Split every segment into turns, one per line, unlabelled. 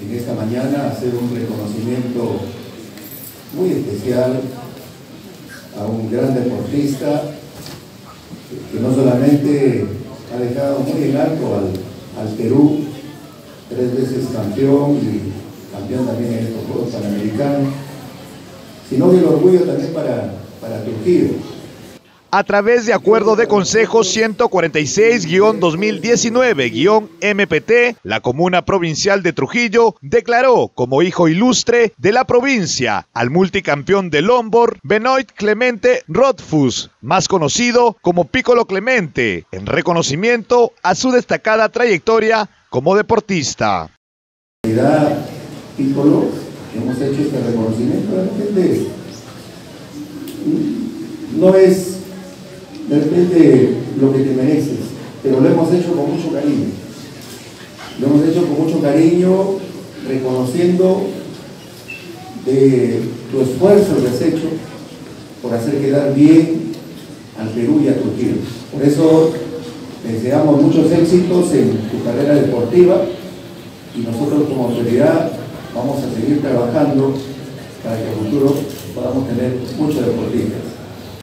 en esta mañana hacer un reconocimiento muy especial a un gran deportista que no solamente ha dejado muy en alto al, al Perú, tres veces campeón y campeón también en estos Juegos Panamericanos, sino que el orgullo también para, para Trujillo
a través de Acuerdo de Consejo 146-2019-MPT, la Comuna Provincial de Trujillo declaró como hijo ilustre de la provincia al multicampeón de Lombard, Benoit Clemente Rothfuss, más conocido como Piccolo Clemente, en reconocimiento a su destacada trayectoria como deportista.
Piccolo, hemos hecho este reconocimiento, no es de repente lo que te mereces, pero lo hemos hecho con mucho cariño. Lo hemos hecho con mucho cariño, reconociendo de tu esfuerzo que has hecho por hacer quedar bien al Perú y a Turquía. Por eso deseamos muchos éxitos en tu carrera deportiva y nosotros como autoridad vamos a seguir trabajando para que el futuro podamos tener muchos deportistas.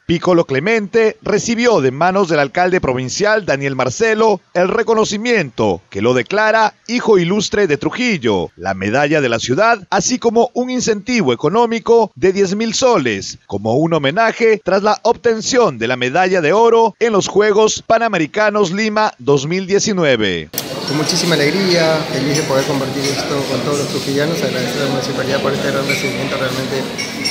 Piccolo Clemente recibió de manos del alcalde provincial Daniel Marcelo el reconocimiento que lo declara hijo ilustre de Trujillo, la medalla de la ciudad, así como un incentivo económico de 10 mil soles, como un homenaje tras la obtención de la medalla de oro en los Juegos Panamericanos Lima 2019
con muchísima alegría, feliz de poder compartir esto con todos los trujillanos, agradecer a la municipalidad por este gran recibimiento, realmente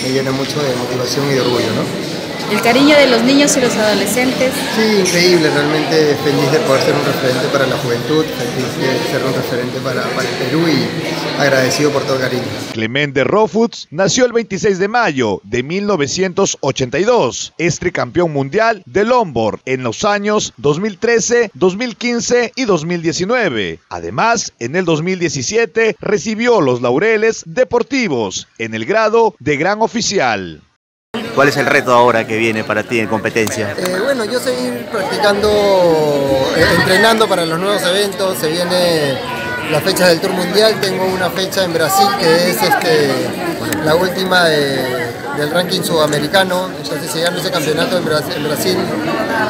me llena mucho de motivación y de orgullo. ¿no?
El cariño de los niños y los adolescentes.
Sí, increíble, realmente feliz de poder ser un referente para la juventud, feliz de ser un referente para, el Perú y agradecido por todo el cariño.
Clemente Rofuts nació el 26 de mayo de 1982, es tricampeón mundial de Lombard en los años 2013, 2015 y 2019. Además, en el 2017 recibió los laureles deportivos en el grado de gran oficial.
¿Cuál es el reto ahora que viene para ti en competencia?
Eh, bueno, yo seguir practicando, eh, entrenando para los nuevos eventos. Se viene la fecha del Tour Mundial. Tengo una fecha en Brasil que es este, la última del ranking sudamericano. Entonces, si gano ese campeonato en Brasil,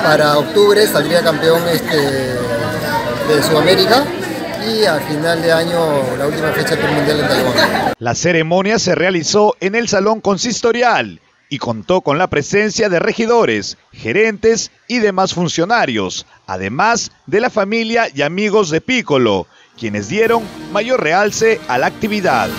para octubre, saldría campeón este, de Sudamérica y al final de año la última fecha del Tour Mundial en Taiwán.
La ceremonia se realizó en el Salón Consistorial y contó con la presencia de regidores, gerentes y demás funcionarios, además de la familia y amigos de Piccolo, quienes dieron mayor realce a la actividad.